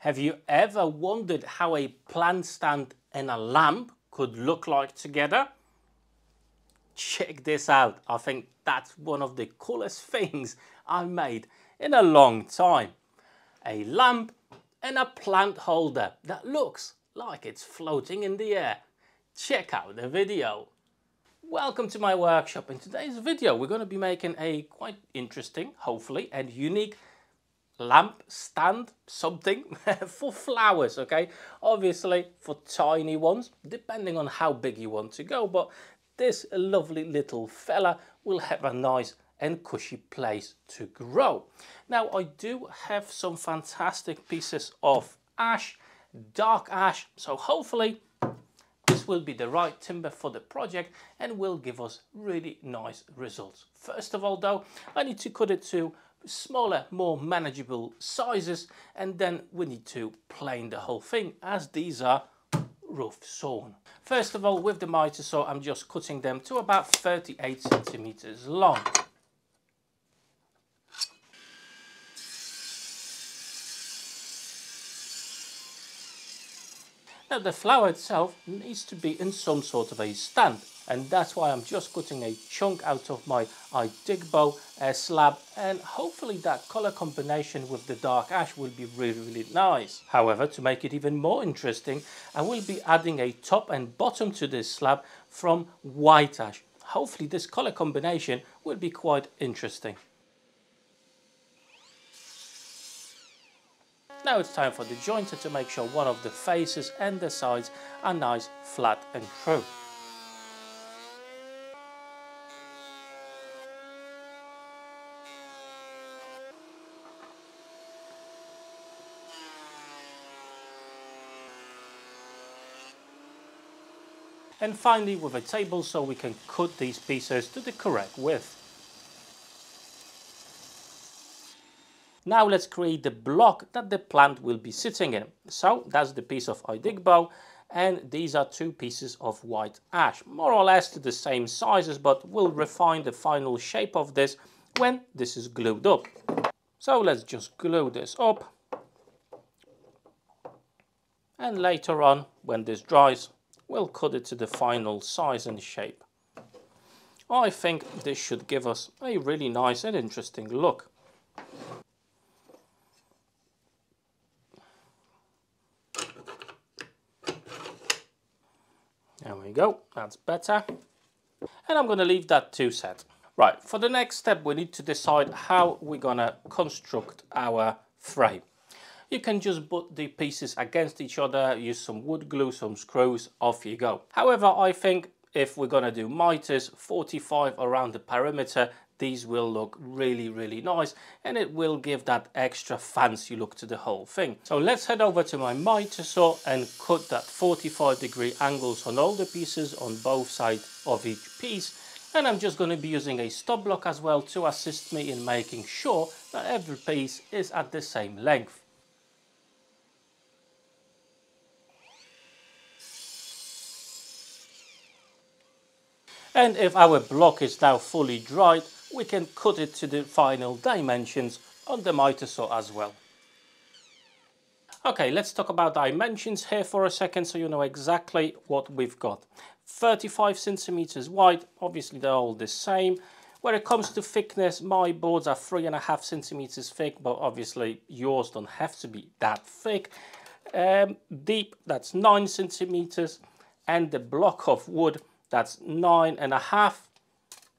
Have you ever wondered how a plant stand and a lamp could look like together? Check this out. I think that's one of the coolest things I made in a long time. A lamp and a plant holder that looks like it's floating in the air. Check out the video. Welcome to my workshop. In today's video, we're going to be making a quite interesting, hopefully, and unique lamp stand something for flowers okay? Obviously for tiny ones depending on how big you want to go but this lovely little fella will have a nice and cushy place to grow. Now i do have some fantastic pieces of ash dark ash so hopefully this will be the right timber for the project and will give us really nice results. First of all though i need to cut it to smaller, more manageable sizes and then we need to plane the whole thing as these are rough sawn. First of all with the miter saw I'm just cutting them to about 38 centimeters long. Now the flower itself needs to be in some sort of a stand and that's why I'm just cutting a chunk out of my iDigbo uh, slab and hopefully that color combination with the dark ash will be really really nice. However to make it even more interesting I will be adding a top and bottom to this slab from white ash. Hopefully this color combination will be quite interesting. Now it's time for the jointer to make sure one of the faces and the sides are nice, flat and true. And finally with a table so we can cut these pieces to the correct width. Now let's create the block that the plant will be sitting in. So that's the piece of iDigbo and these are two pieces of white ash, more or less to the same sizes, but we'll refine the final shape of this when this is glued up. So let's just glue this up. And later on, when this dries, we'll cut it to the final size and shape. I think this should give us a really nice and interesting look. There we go, that's better. And I'm going to leave that to set. Right, for the next step we need to decide how we're going to construct our frame. You can just put the pieces against each other, use some wood glue, some screws, off you go. However, I think if we're going to do miters 45 around the perimeter these will look really really nice and it will give that extra fancy look to the whole thing. So let's head over to my miter saw and cut that 45 degree angles on all the pieces on both sides of each piece. And I'm just going to be using a stop block as well to assist me in making sure that every piece is at the same length And if our block is now fully dried, we can cut it to the final dimensions on the miter saw as well. Okay, let's talk about dimensions here for a second so you know exactly what we've got. 35 centimeters wide, obviously they're all the same. When it comes to thickness, my boards are three and a half centimeters thick, but obviously yours don't have to be that thick. Um, deep, that's nine centimeters, and the block of wood that's nine and a half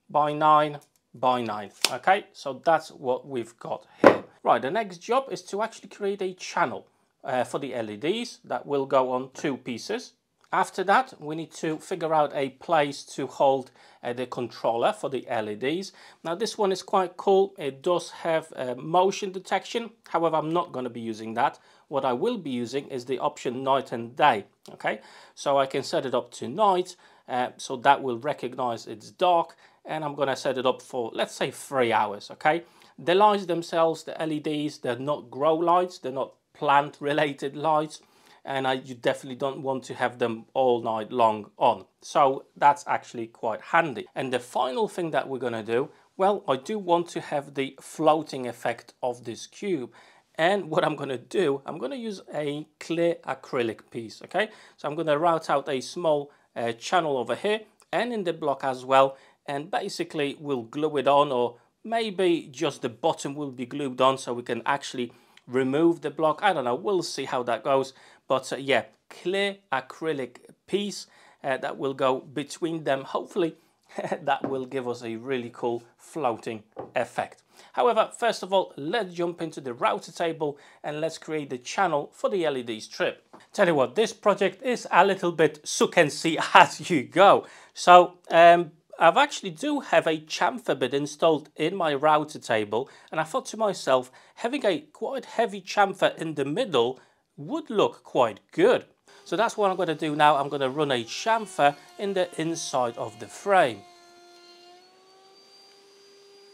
by nine by nine. Okay, so that's what we've got here. Right, the next job is to actually create a channel uh, for the LEDs that will go on two pieces. After that, we need to figure out a place to hold uh, the controller for the LEDs. Now this one is quite cool. It does have uh, motion detection. However, I'm not going to be using that. What I will be using is the option night and day. Okay, so I can set it up to night uh, so that will recognize it's dark and I'm to set it up for let's say three hours okay? The lights themselves the LEDs they're not grow lights they're not plant related lights and I, you definitely don't want to have them all night long on. So that's actually quite handy. And the final thing that we're to do well I do want to have the floating effect of this cube And what I'm going to do, I'm going to use a clear acrylic piece, okay? So I'm going to route out a small uh, channel over here and in the block as well. And basically we'll glue it on or maybe just the bottom will be glued on so we can actually remove the block. I don't know, we'll see how that goes. But uh, yeah, clear acrylic piece uh, that will go between them. Hopefully that will give us a really cool floating effect. However, first of all, let's jump into the router table and let's create the channel for the LED strip. Tell you what, this project is a little bit suck and see as you go. So um, I've actually do have a chamfer bit installed in my router table and I thought to myself, having a quite heavy chamfer in the middle would look quite good. So that's what I'm going to do now. I'm going to run a chamfer in the inside of the frame.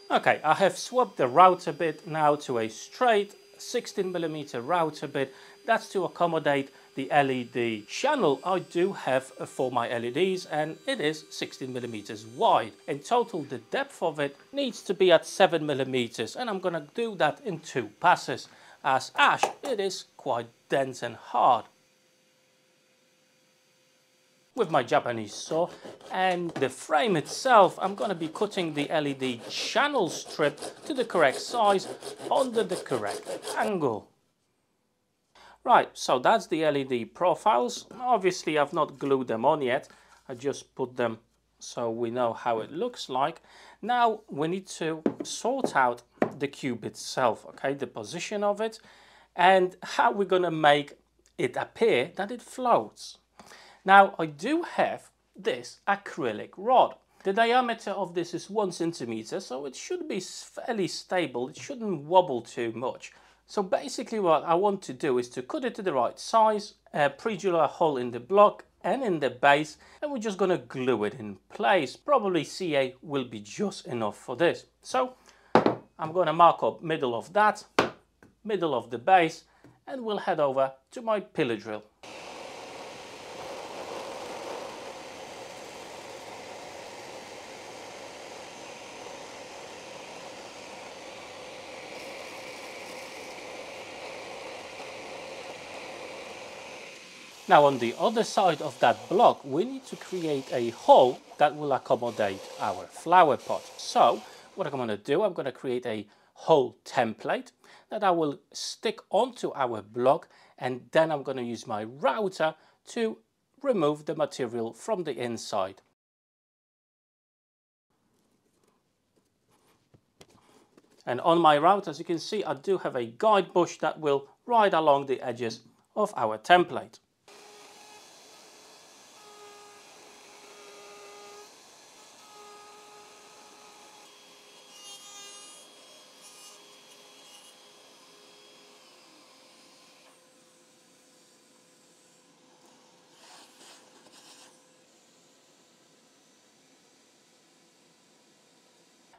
Okay, I have swapped the router bit now to a straight 16mm router bit. That's to accommodate the LED channel I do have for my LEDs and it is 16mm wide. In total the depth of it needs to be at 7mm and I'm gonna do that in two passes as ash it is quite dense and hard with my Japanese saw and the frame itself I'm going to be cutting the LED channel strip to the correct size under the correct angle. Right, so that's the LED profiles. Obviously I've not glued them on yet. I just put them so we know how it looks like. Now we need to sort out the cube itself, okay, the position of it and how we're going to make it appear that it floats. Now I do have this acrylic rod. The diameter of this is one centimeter, so it should be fairly stable. It shouldn't wobble too much. So basically what I want to do is to cut it to the right size, uh, pre-drill a hole in the block and in the base, and we're just gonna glue it in place. Probably CA will be just enough for this. So I'm gonna mark up middle of that, middle of the base, and we'll head over to my pillar drill. Now on the other side of that block, we need to create a hole that will accommodate our flower pot. So what I'm going to do, I'm going to create a hole template that I will stick onto our block and then I'm going to use my router to remove the material from the inside. And on my route, as you can see, I do have a guide bush that will ride along the edges of our template.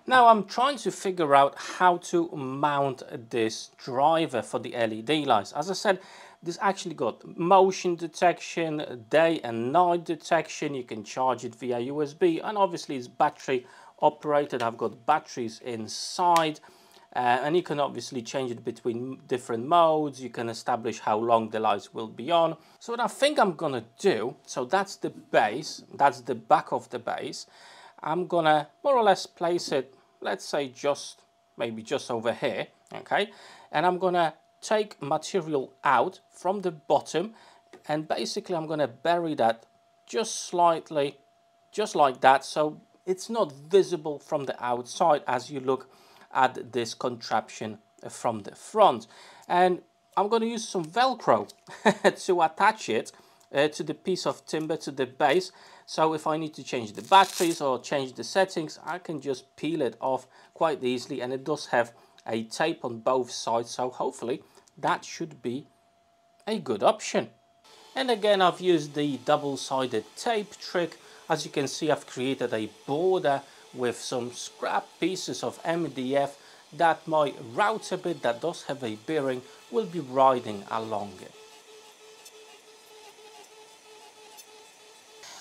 Now I'm trying to figure out how to mount this driver for the LED lights. As I said, this actually got motion detection, day and night detection. You can charge it via USB and obviously it's battery operated. I've got batteries inside uh, and you can obviously change it between different modes. You can establish how long the lights will be on. So what I think I'm gonna do, so that's the base, that's the back of the base. I'm gonna more or less place it let's say just maybe just over here okay? And I'm gonna take material out from the bottom and basically I'm gonna bury that just slightly just like that so it's not visible from the outside as you look at this contraption from the front. And I'm to use some velcro to attach it uh, to the piece of timber to the base so if I need to change the batteries or change the settings, I can just peel it off quite easily and it does have a tape on both sides. So hopefully that should be a good option. And again, I've used the double-sided tape trick. As you can see, I've created a border with some scrap pieces of MDF that my router bit that does have a bearing will be riding along it.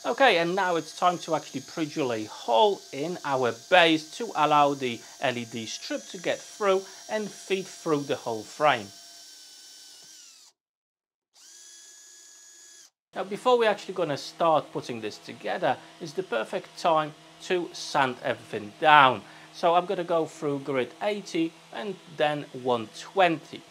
Okay, and now it's time to actually pre-drill a hole in our base to allow the LED strip to get through and feed through the whole frame. Now before we're actually going to start putting this together is the perfect time to sand everything down. So I'm going to go through grit 80 and then 120.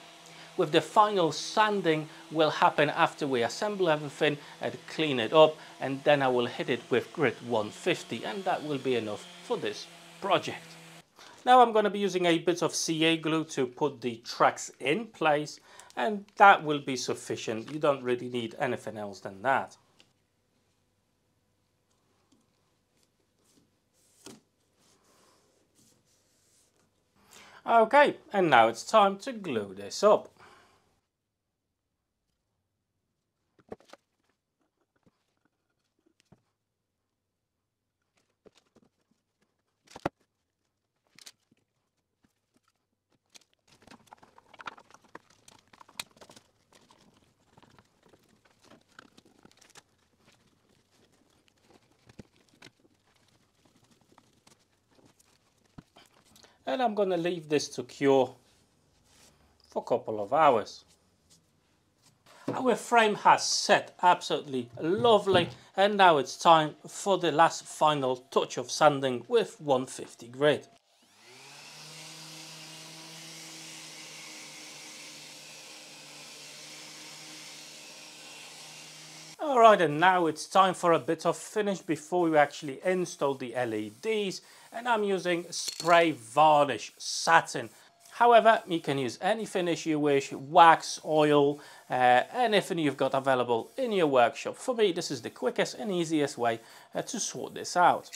With the final sanding will happen after we assemble everything and clean it up and then I will hit it with grit 150 and that will be enough for this project. Now I'm going to be using a bit of CA glue to put the tracks in place and that will be sufficient. You don't really need anything else than that. Okay, and now it's time to glue this up. And I'm going to leave this to cure for a couple of hours. Our frame has set absolutely lovely and now it's time for the last final touch of sanding with 150 grit. Alright and now it's time for a bit of finish before we actually install the LEDs and I'm using spray varnish satin. However, you can use any finish you wish, wax, oil, uh, anything you've got available in your workshop. For me, this is the quickest and easiest way uh, to sort this out.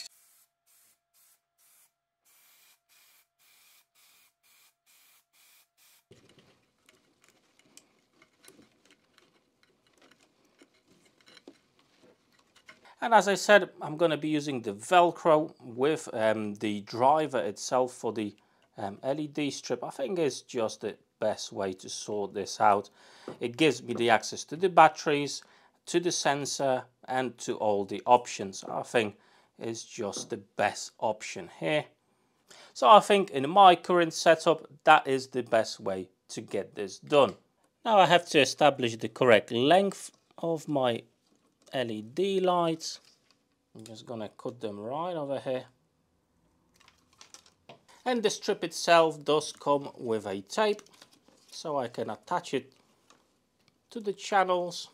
And as I said, I'm going to be using the Velcro with um, the driver itself for the um, LED strip. I think it's just the best way to sort this out. It gives me the access to the batteries, to the sensor and to all the options. I think it's just the best option here. So I think in my current setup, that is the best way to get this done. Now I have to establish the correct length of my LED lights. I'm just gonna cut them right over here. And the strip itself does come with a tape, so I can attach it to the channels.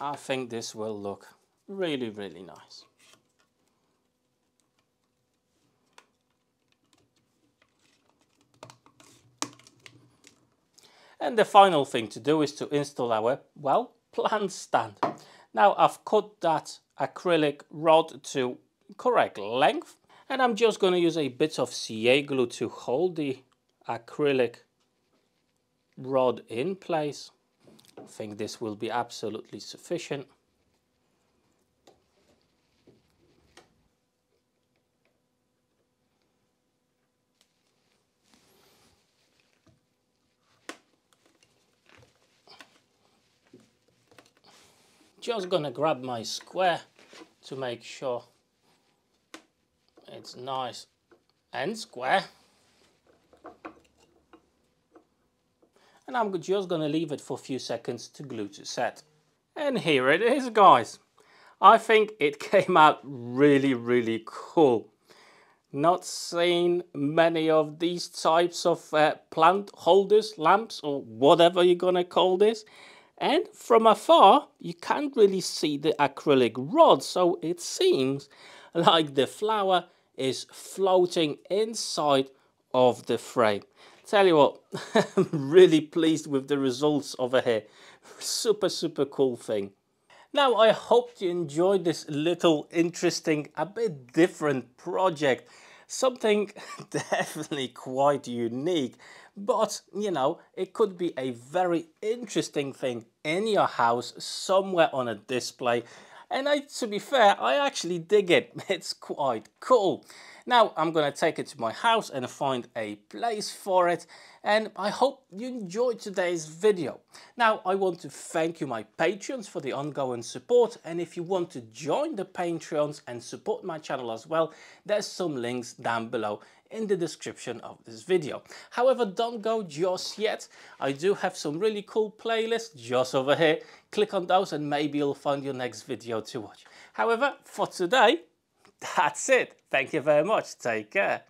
I think this will look really, really nice. And the final thing to do is to install our, well, plant stand. Now I've cut that acrylic rod to correct length and I'm just going to use a bit of CA glue to hold the acrylic rod in place. I think this will be absolutely sufficient. Just gonna grab my square to make sure it's nice and square. And I'm just gonna leave it for a few seconds to glue to set. And here it is guys. I think it came out really really cool. Not seen many of these types of uh, plant holders lamps or whatever you're gonna call this and from afar you can't really see the acrylic rod so it seems like the flower is floating inside of the frame. Tell you what, I'm really pleased with the results over here. Super, super cool thing. Now, I hope you enjoyed this little interesting, a bit different project. Something definitely quite unique but you know it could be a very interesting thing in your house somewhere on a display. And I, to be fair I actually dig it. It's quite cool Now I'm going to take it to my house and find a place for it and I hope you enjoyed today's video. Now I want to thank you my patrons for the ongoing support and if you want to join the Patreons and support my channel as well there's some links down below in the description of this video. However, don't go just yet. I do have some really cool playlists just over here. Click on those and maybe you'll find your next video to watch. However, for today, that's it. Thank you very much. Take care.